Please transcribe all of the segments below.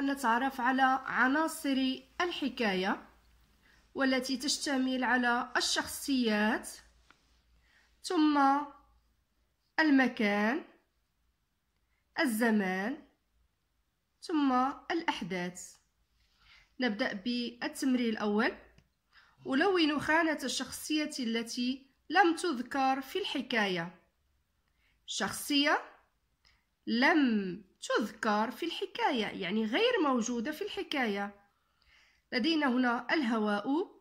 نتعرف على عناصر الحكاية والتي تشتمل على الشخصيات ثم المكان الزمان ثم الأحداث. نبدأ بالتمرين الأول. ألون خانة الشخصية التي لم تذكر في الحكاية. شخصية لم تذكر في الحكاية يعني غير موجودة في الحكاية. لدينا هنا الهواء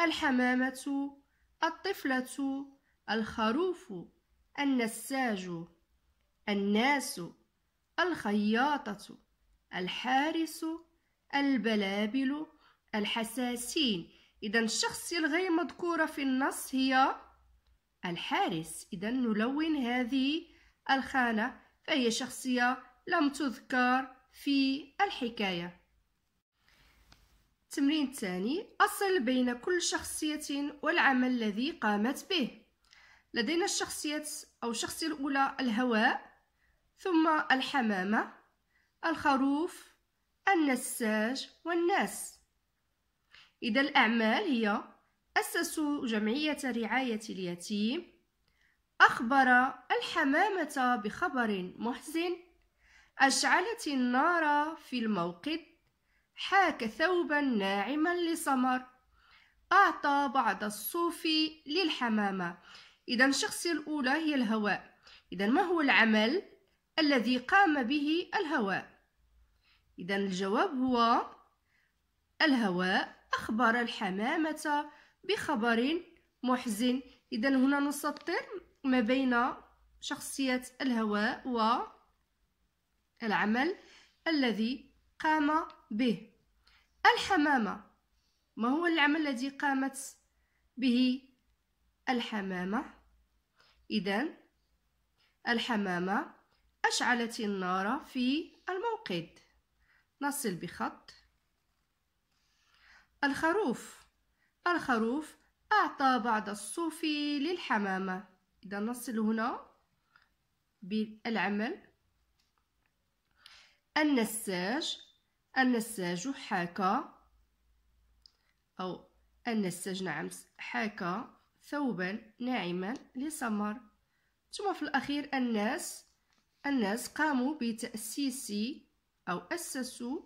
الحمامة الطفلة الخروف النساج الناس الخياطة الحارس البلابل الحساسين. إذا الشخصية الغير مذكورة في النص هي الحارس. إذا نلون هذه الخانة فهي شخصية لم تذكر في الحكاية. التمرين الثاني أصل بين كل شخصية والعمل الذي قامت به. لدينا الشخصية أو الشخصية الأولى الهواء ثم الحمامة الخروف النساج والناس. إذا الأعمال هي أسسوا جمعية رعاية اليتيم أخبر الحمامة بخبر محزن. أشعلت النار في الموقد حاك ثوبا ناعما لسمر أعطى بعض الصوف للحمامة. إذا الشخصية الأولى هي الهواء. إذا ما هو العمل الذي قام به الهواء؟ إذا الجواب هو الهواء. أخبر الحمامة بخبر محزن. إذا هنا نسطر ما بين شخصية الهواء والعمل الذي قام به. الحمامة ما هو العمل الذي قامت به؟ الحمامة إذا الحمامة أشعلت النار في الموقد. نصل بخط. الخروف. الخروف أعطى بعض الصوف للحمامة إذا نصل هنا بالعمل النساج النساج حاكى أو النساج نعم حاكى ثوبا ناعما لسمر. ثم في الأخير الناس الناس قاموا بتأسيس أو أسسوا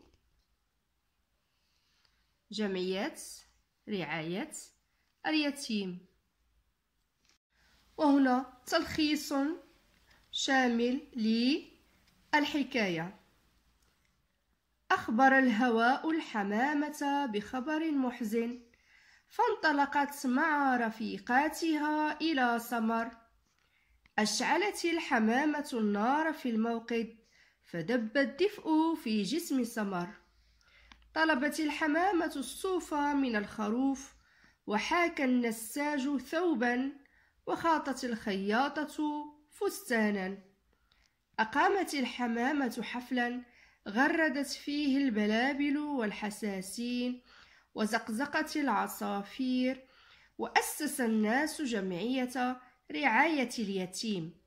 جمعيات رعاية اليتيم. وهنا تلخيص شامل للحكاية. أخبر الهواء الحمامة بخبر محزن فانطلقت مع رفيقاتها إلى سمر. أشعلت الحمامة النار في الموقد فدب الدفء في جسم سمر. طلبت الحمامة الصوف من الخروف وحاك النساج ثوبا وخاطت الخياطة فستانا. أقامت الحمامة حفلا غردت فيه البلابل والحساسين وزقزقت العصافير وأسس الناس جمعية رعاية اليتيم.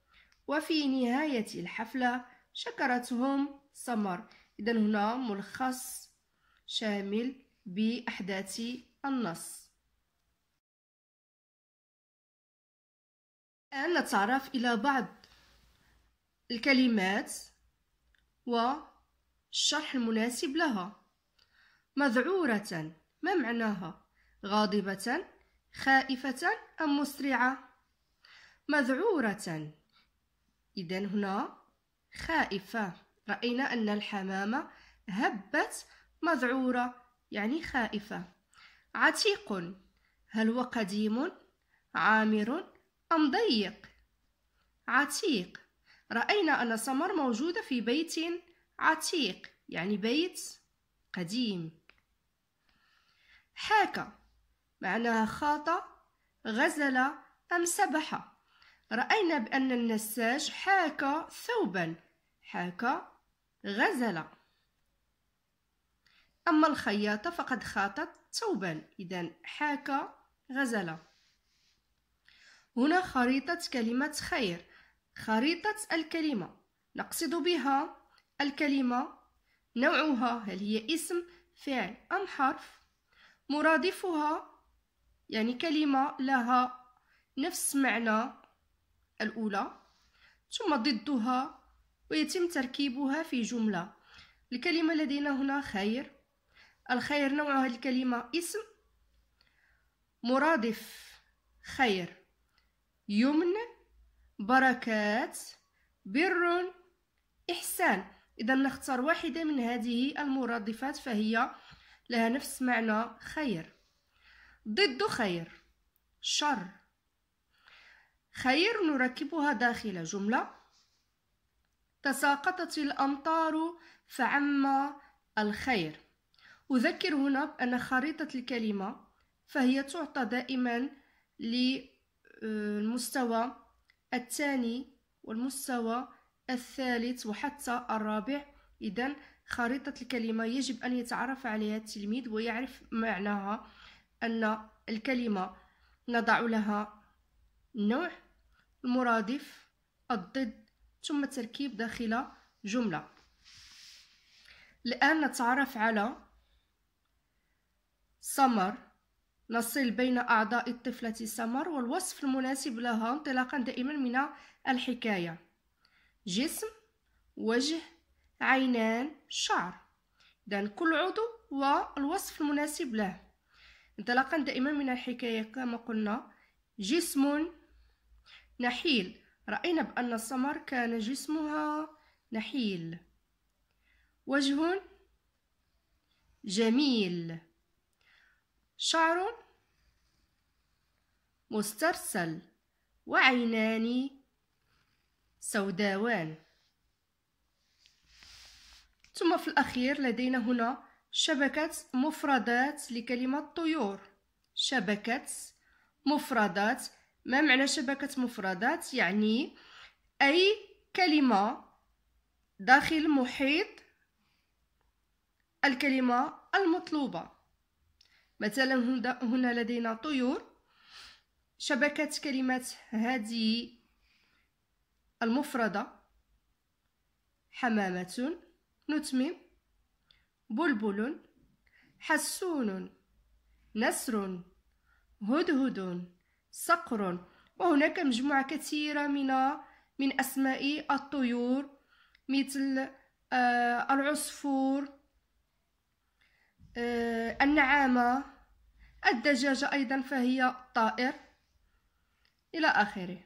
وفي نهاية الحفلة شكرتهم سمر. إذا هنا ملخص شامل بأحداث النص. الآن نتعرف إلى بعض الكلمات والشرح المناسب لها. مذعورة ما معناها؟ غاضبة خائفة أم مسرعة؟ مذعورة. إذا هنا خائفة. رأينا أن الحمامة هبت مذعورة يعني خائفة. عتيق هل هو قديم عامر أم ضيق؟ عتيق. رأينا أن سمر موجودة في بيت عتيق يعني بيت قديم. حاكى معناها خاط غزل أم سبح. رأينا بأن النساج حاك ثوبا حاك غزل. أما الخياطة فقد خاطت ثوبا إذا حاك غزل. هنا خريطة كلمة خير خريطة الكلمة نقصد بها الكلمة نوعها هل هي اسم فعل أم حرف؟ مرادفها يعني كلمة لها نفس معنى الأولى ثم ضدها ويتم تركيبها في جملة. الكلمة لدينا هنا خير. الخير نوعها الكلمة اسم. مرادف خير. يمن بركات بر إحسان. إذا نختار واحدة من هذه المرادفات فهي لها نفس معنى خير. ضد خير شر. خير نركبها داخل جملة. تساقطت الأمطار فعم الخير. أذكر هنا بأن خريطة الكلمة فهي تعطى دائما للمستوى الثاني والمستوى الثالث وحتى الرابع. إذا خريطة الكلمة يجب أن يتعرف عليها التلميذ ويعرف معناها أن الكلمة نضع لها نوع المرادف الضد ثم التركيب داخل جملة. الآن نتعرف على سمر. نصل بين أعضاء الطفلة سمر والوصف المناسب لها انطلاقا دائما من الحكاية. جسم وجه عينان شعر. إذا كل عضو والوصف المناسب له. انطلاقا دائما من الحكاية كما قلنا جسم نحيل. رأينا بأن السمر كان جسمها نحيل. وجه جميل. شعر مسترسل. وعينان سوداوان. ثم في الأخير لدينا هنا شبكة مفردات لكلمة طيور. شبكة مفردات. ما معنى شبكة مفردات؟ يعني أي كلمة داخل محيط الكلمة المطلوبة. مثلا هنا لدينا طيور. شبكة كلمات هذه المفردة حمامة نتمم بلبل حسون نسر هدهد صقر. وهناك مجموعة كثيرة من من أسماء الطيور مثل آه، العصفور آه، النعامة الدجاجة أيضا فهي طائر إلى آخره.